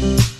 you